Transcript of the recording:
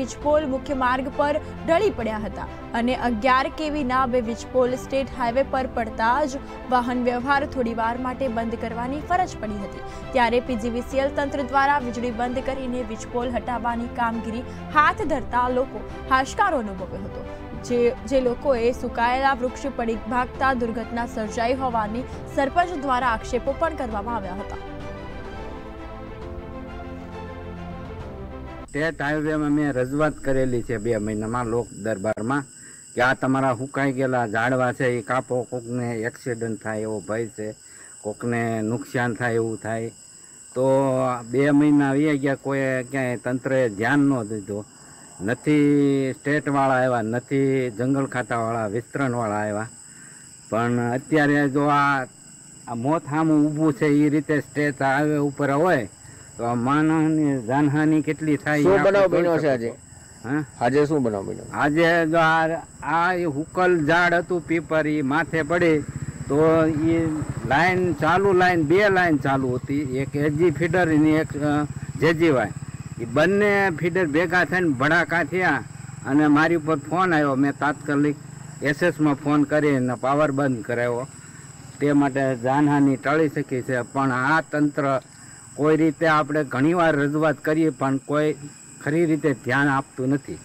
વીજપોલ મુખ્ય માર્ગ પર ઢળી પડ્યા હતા અને અગિયાર કેવીના બે વીજપોલ સ્ટેટ હાઈવે પર પડતા જ વાહન વ્યવહાર થોડીવાર માટે બંધ કરવાની ફરજ પડી હતી. ત્યારે પીજીવીસીએલ તંત્ર દ્વારા વીજળી બંધ કરીને વીજપોલ હટાવવાની કામગીરી હાથ ધરતા લોકો હાશકારો અનુભવ્યો હતો. જે જે લોકોએ સુકાયેલા વૃક્ષ પડી ભાગતા દુર્ઘટના સર્જાઈ હોવાની સરપંચ દ્વારા આક્ષેપો પણ કરવામાં આવ્યા હતા. સ્ટેટ હાઈવેમાં મેં રજૂઆત કરેલી છે બે મહિનામાં લોક દરબારમાં કે આ તમારા હુકાઈ ગયેલા ઝાડવા છે, એ કાપો, કોકને એક્સિડન્ટ થાય એવો ભય છે, કોકને નુકસાન થાય એવું થાય. તો બે મહિના આવી ગયા કોઈ ક્યાંય તંત્રએ ધ્યાન ન દીધું. નથી સ્ટેટવાળા આવ્યા નથી જંગલ ખાતાવાળા વિસ્તરણવાળા આવ્યા. પણ અત્યારે જો આ મોત સામું ઊભું છે એ રીતે સ્ટેટ આવે ઉપર હોય તો આ માનવની જાનહાની કેટલી થાય શું બનાવ બન્યો છે આજે? હા? આજે શું બનાવ બન્યો? આજે જો આ આ એ હુકલ ઝાડ હતું પીપર એ માથે પડી તો એ લાઈન ચાલુ લાઈન બે લાઈન ચાલુ હતી. એક એજી ફીડર અને એક જેજીવાય એ બંને ફીડર ભેગા થઈને ભડાકા થયા અને મારી ઉપર ફોન આવ્યો. મેં તાત્કાલિક એસએસમાં ફોન કરીને પાવર બંધ કરાવ્યો. તે માટે જાનહાની ટાળી શકી છે. પણ આ તંત્ર કોઈ રીતે આપણે ઘણીવાર રજૂઆત કરીએ પણ કોઈ ખરી રીતે ધ્યાન આપતું નથી.